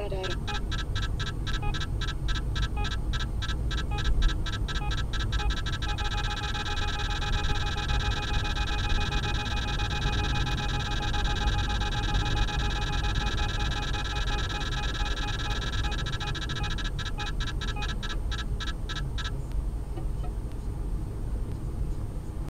radar.